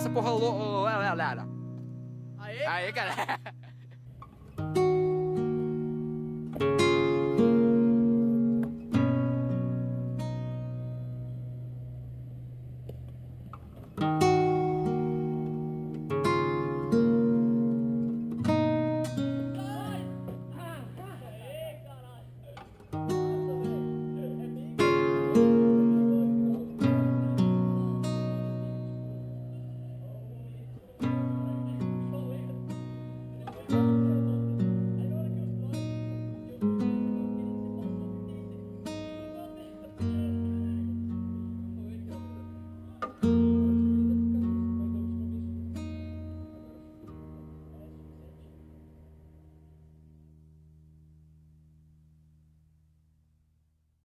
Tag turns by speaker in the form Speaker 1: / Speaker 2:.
Speaker 1: Essa porra louca.
Speaker 2: Aê!
Speaker 1: Aí, cara.